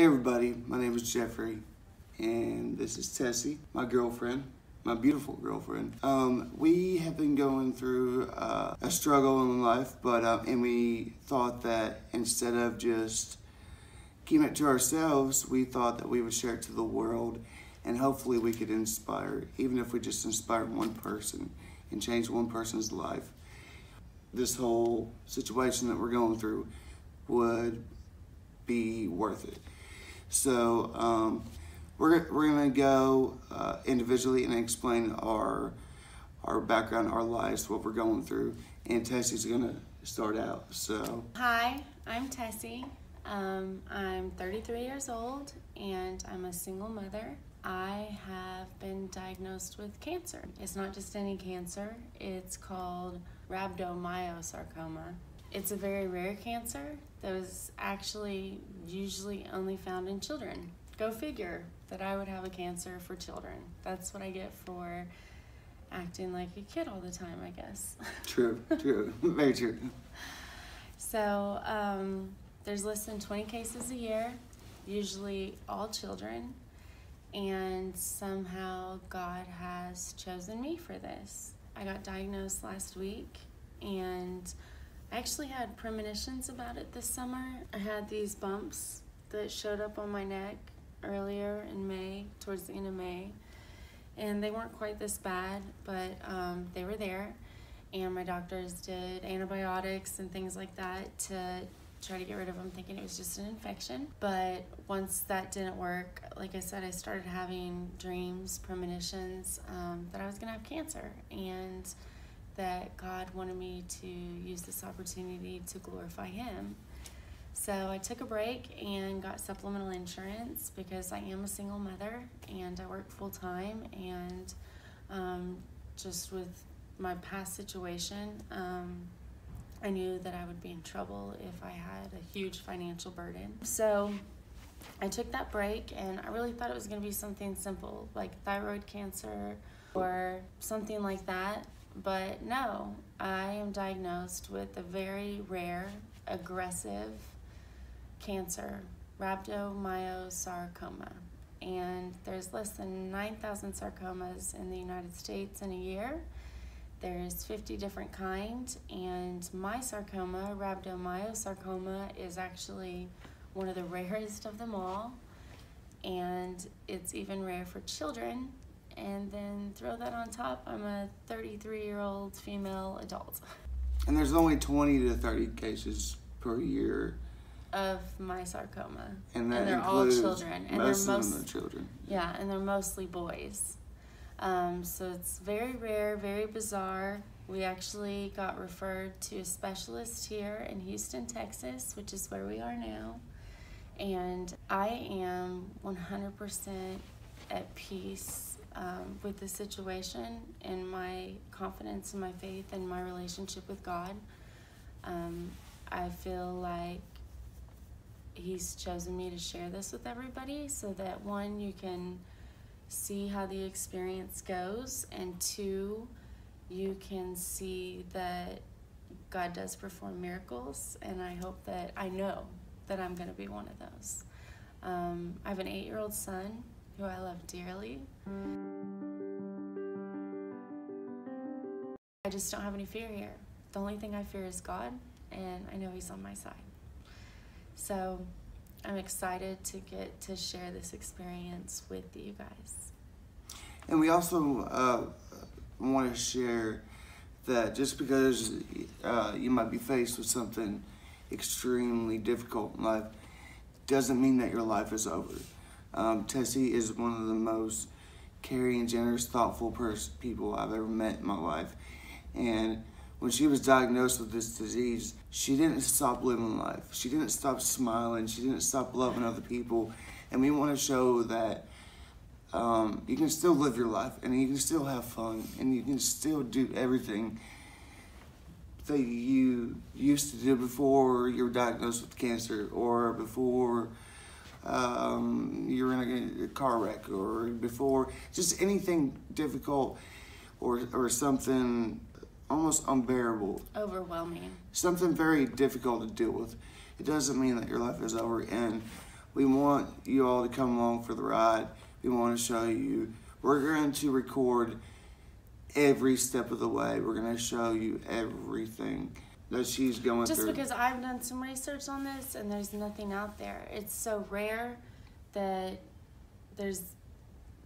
Hey everybody, my name is Jeffrey, and this is Tessie, my girlfriend, my beautiful girlfriend. Um, we have been going through uh, a struggle in life, but uh, and we thought that instead of just keeping it to ourselves, we thought that we would share it to the world, and hopefully we could inspire, even if we just inspire one person and change one person's life. This whole situation that we're going through would be worth it. So um, we're, we're going to go uh, individually and explain our our background, our lives, what we're going through, and Tessie's going to start out. So Hi, I'm Tessie. Um, I'm 33 years old and I'm a single mother. I have been diagnosed with cancer. It's not just any cancer, it's called rhabdomyosarcoma. It's a very rare cancer that was actually usually only found in children. Go figure that I would have a cancer for children. That's what I get for acting like a kid all the time, I guess. true, true, very true. So um, there's less than 20 cases a year, usually all children, and somehow God has chosen me for this. I got diagnosed last week, and I actually had premonitions about it this summer. I had these bumps that showed up on my neck earlier in May, towards the end of May, and they weren't quite this bad, but um, they were there. And my doctors did antibiotics and things like that to try to get rid of them, thinking it was just an infection. But once that didn't work, like I said, I started having dreams, premonitions um, that I was gonna have cancer, and that God wanted me to use this opportunity to glorify Him. So I took a break and got supplemental insurance because I am a single mother and I work full time. And um, just with my past situation, um, I knew that I would be in trouble if I had a huge financial burden. So I took that break and I really thought it was going to be something simple like thyroid cancer or something like that. But no, I am diagnosed with a very rare, aggressive cancer, rhabdomyosarcoma. And there's less than 9,000 sarcomas in the United States in a year. There's 50 different kinds, and my sarcoma, rhabdomyosarcoma, is actually one of the rarest of them all. And it's even rare for children and then throw that on top, I'm a 33 year old female adult. And there's only 20 to 30 cases per year. Of my sarcoma. And, and they're all children. And most they're most, of them are children. Yeah, and they're mostly boys. Um, so it's very rare, very bizarre. We actually got referred to a specialist here in Houston, Texas, which is where we are now. And I am 100% at peace um, with the situation and my confidence and my faith and my relationship with God. Um, I feel like He's chosen me to share this with everybody so that one, you can see how the experience goes, and two, you can see that God does perform miracles, and I hope that I know that I'm going to be one of those. Um, I have an eight year old son who I love dearly. I just don't have any fear here. The only thing I fear is God, and I know He's on my side. So I'm excited to get to share this experience with you guys. And we also uh, want to share that just because uh, you might be faced with something extremely difficult in life doesn't mean that your life is over. Um, Tessie is one of the most caring, generous, thoughtful people I've ever met in my life. And when she was diagnosed with this disease, she didn't stop living life. She didn't stop smiling. She didn't stop loving other people. And we want to show that um, you can still live your life and you can still have fun and you can still do everything that you used to do before you were diagnosed with cancer or before um, you're in a, a car wreck or before just anything difficult or, or something almost unbearable, Overwhelming. something very difficult to deal with. It doesn't mean that your life is over. And we want you all to come along for the ride. We want to show you. We're going to record every step of the way. We're going to show you everything that she's going Just through. because I've done some research on this and there's nothing out there. It's so rare that there's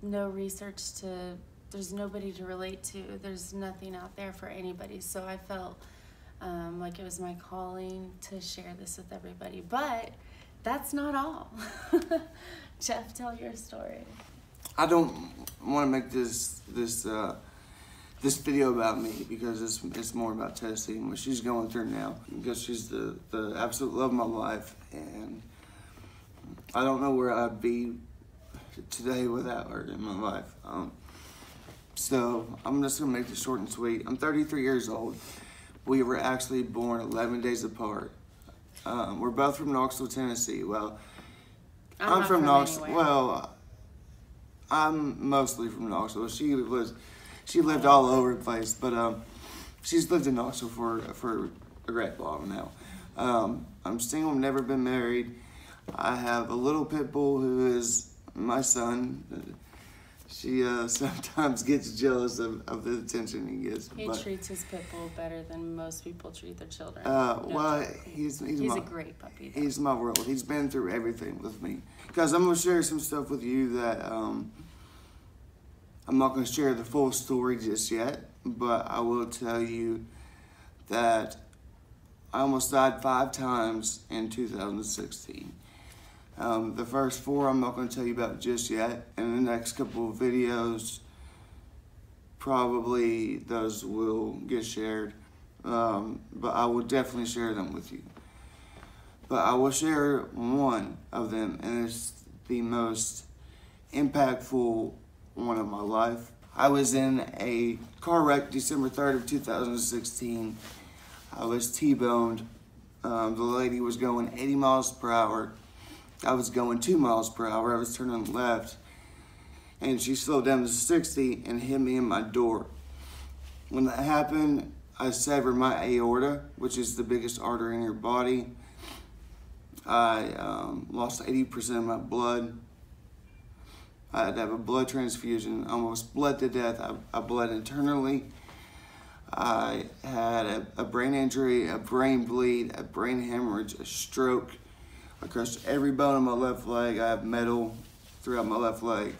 no research to, there's nobody to relate to. There's nothing out there for anybody. So I felt um, like it was my calling to share this with everybody. But that's not all. Jeff, tell your story. I don't want to make this this uh, this video about me because it's it's more about Tessie and what she's going through now because she's the the absolute love of my life and I don't know where I'd be today without her in my life. Um, so I'm just gonna make this short and sweet. I'm 33 years old. We were actually born 11 days apart. Um, we're both from Knoxville, Tennessee. Well, I'm, I'm, not from, Knoxville. anywhere. Well, I'm mostly from Knoxville. She was, she lived all over the place, but um, she's lived in Knoxville for for a great while now. Um, I'm single. Never been married. I have a little pit bull who is my son. She uh, sometimes gets jealous of, of the attention he gets. he but, treats his pit bull better than most people treat their children. uh, No well, joke. he's he's, he's my, a great puppy. though. He's my world. He's been through everything with me. Guys, I'm gonna share some stuff with you that um, I'm not gonna share the full story just yet, but I will tell you that I almost died five times in 2016. Um, the first four I'm not gonna tell you about just yet. In the next couple of videos, probably those will get shared. Um, but I will definitely share them with you but I will share one of them, and it's the most impactful one of my life. I was in a car wreck December 3rd of 2016. I was T-boned. Um, the lady was going 80 miles per hour. I was going 2 miles per hour. I was turning left. And she slowed down to 60 and hit me in my door. When that happened, I severed my aorta, which is the biggest artery in your body. I um, lost 80% of my blood. I had to have a blood transfusion, almost bled to death. I, I bled internally. I had a, a brain injury, a brain bleed, a brain hemorrhage, a stroke. I crushed every bone in my left leg. I have metal throughout my left leg.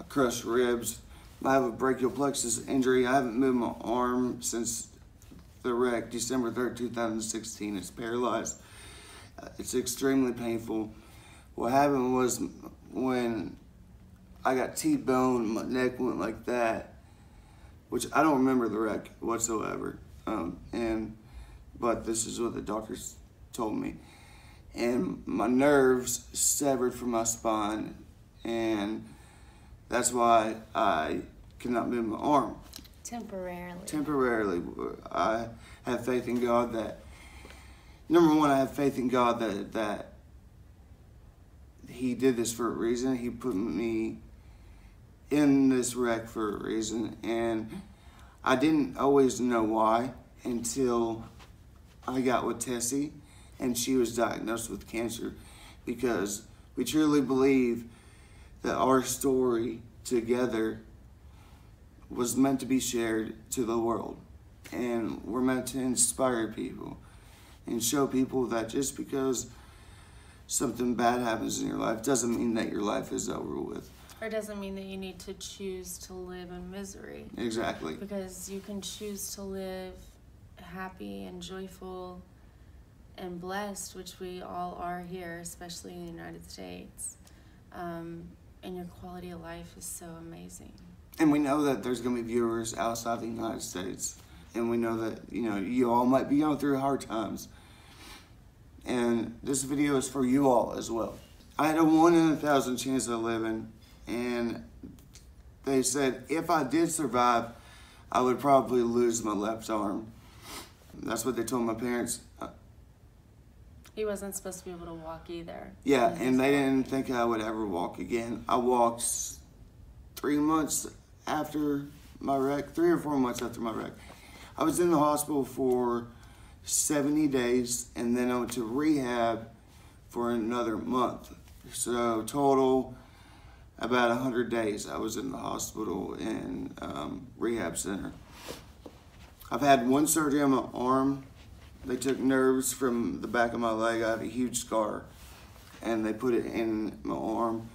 I crushed ribs. I have a brachial plexus injury. I haven't moved my arm since the wreck, December 3rd, 2016. It's paralyzed. It's extremely painful. What happened was when I got T-boned, my neck went like that, which I don't remember the wreck whatsoever. Um, and but this is what the doctors told me. And my nerves severed from my spine, and that's why I cannot move my arm Temporarily. temporarily. I have faith in God that number one, I have faith in God that that He did this for a reason. He put me in this wreck for a reason, and I didn't always know why until I got with Tessie, and she was diagnosed with cancer, because we truly believe that our story together was meant to be shared to the world. And we're meant to inspire people and show people that just because something bad happens in your life doesn't mean that your life is over with. Or doesn't mean that you need to choose to live in misery. Exactly. Because you can choose to live happy and joyful and blessed, which we all are here, especially in the United States. Um, and your quality of life is so amazing. And we know that there's going to be viewers outside the United States. And we know that, you know, you all might be going through hard times. And this video is for you all as well. I had a one in a thousand chance of living. And they said if I did survive, I would probably lose my left arm. That's what they told my parents. He wasn't supposed to be able to walk either. Yeah, and they didn't think I would ever walk again. I walked three months after my wreck, three or four months after my wreck. I was in the hospital for 70 days, and then I went to rehab for another month. So total, about hundred days I was in the hospital and um, rehab center. I've had one surgery on my arm. They took nerves from the back of my leg. I have a huge scar, and they put it in my arm.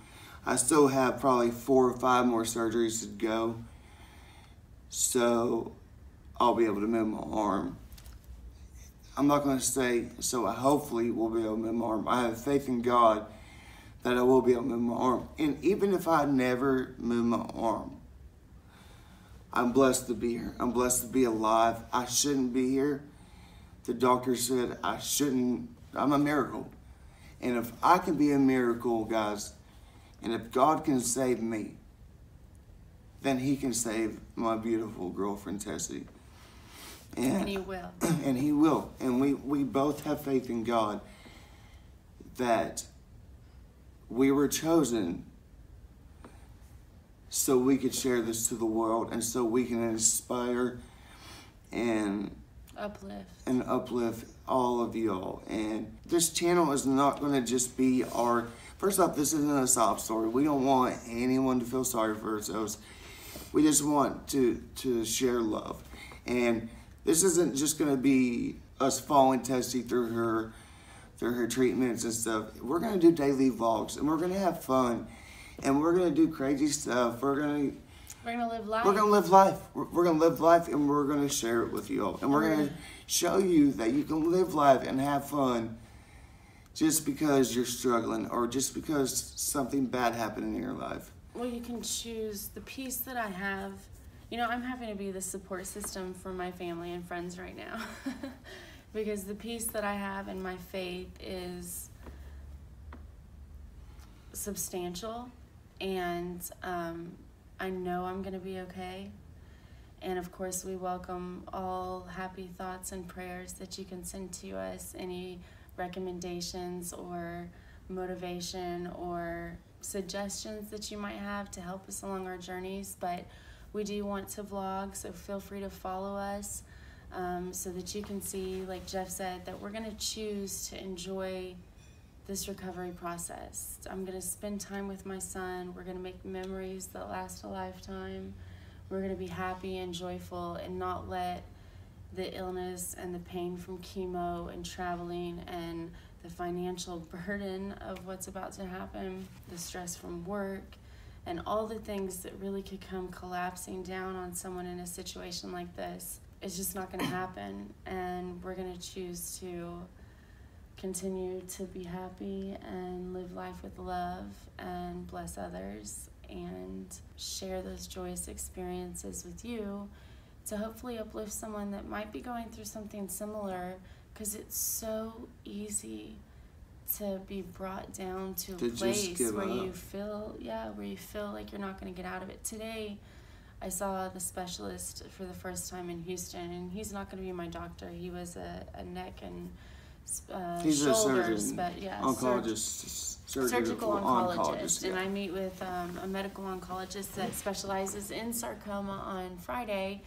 I still have probably four or five more surgeries to go, so I'll be able to move my arm. I'm not going to say so. I hopefully will be able to move my arm. I have faith in God that I will be able to move my arm. And even if I never move my arm, I'm blessed to be here. I'm blessed to be alive. I shouldn't be here. The doctor said I shouldn't. I'm a miracle. And if I can be a miracle, guys, and if God can save me, then He can save my beautiful girlfriend, Tessie. And He will. And He will. And we, we both have faith in God that we were chosen so we could share this to the world and so we can inspire and uplift and uplift all of y'all. And this channel is not going to just be our. First off, this isn't a sob story. We don't want anyone to feel sorry for ourselves. We just want to to share love, and this isn't just going to be us falling Tessie through her through her treatments and stuff. We're going to do daily vlogs, and we're going to have fun, and we're going to do crazy stuff. We're going to we're gonna live life. we're gonna live life. We're, we're gonna live life, and we're gonna share it with you all, and we're gonna show you that you can live life and have fun, just because you're struggling or just because something bad happened in your life. Well, you can choose the peace that I have. You know, I'm having to be the support system for my family and friends right now. because the peace that I have in my faith is substantial and um, I know I'm going to be okay. And of course, we welcome all happy thoughts and prayers that you can send to us, any recommendations or motivation or suggestions that you might have to help us along our journeys. But we do want to vlog, so feel free to follow us um, so that you can see, like Jeff said, that we're going to choose to enjoy this recovery process. I'm going to spend time with my son. We're going to make memories that last a lifetime. We're going to be happy and joyful and not let the illness and the pain from chemo and traveling and the financial burden of what's about to happen, the stress from work, and all the things that really could come collapsing down on someone in a situation like this. It's just not going to happen. And we're going to choose to continue to be happy and live life with love and bless others and share those joyous experiences with you to hopefully uplift someone that might be going through something similar because it's so easy to be brought down to a To place where you feel yeah where you feel like you're not going to get out of it today i saw the specialist for the first time in houston and he's not going to be my doctor he was a, a neck and uh, He's a shoulders surgeon, but yeah surg- oncologist, surgical, surgical oncologist, and yeah. I meet with um, a medical oncologist that specializes in sarcoma on Friday.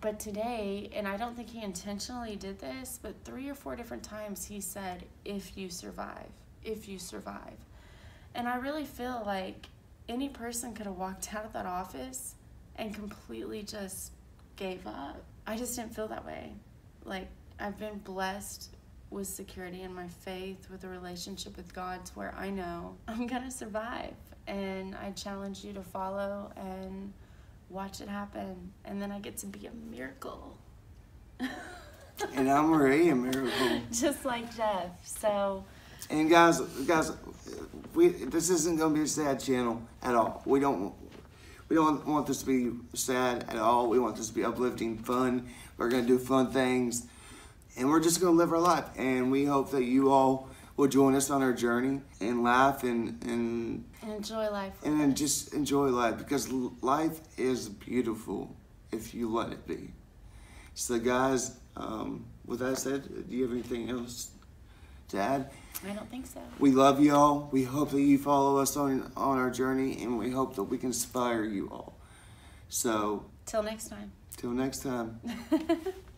But today, and I don't think he intentionally did this, but three or four different times he said, "If you survive, if you survive," and I really feel like any person could have walked out of that office and completely just gave up. I just didn't feel that way. Like I've been blessed with security in my faith, with a relationship with God to where I know I'm gonna survive. And I challenge you to follow and watch it happen. And then I get to be a miracle. and I'm already a miracle. Just like Jeff. So And guys, guys, we this isn't gonna be a sad channel at all. We don't we don't want this to be sad at all. We want this to be uplifting, fun. We're gonna do fun things, and we're just gonna live our life. And we hope that you all will join us on our journey and laugh and and enjoy life. and us. just enjoy life because life is beautiful if you let it be. So, guys, um, with that said, do you have anything else to add? I don't think so. We love y'all. We hope that you follow us on on our journey, and we hope that we can inspire you all. So, Till next time. till next time.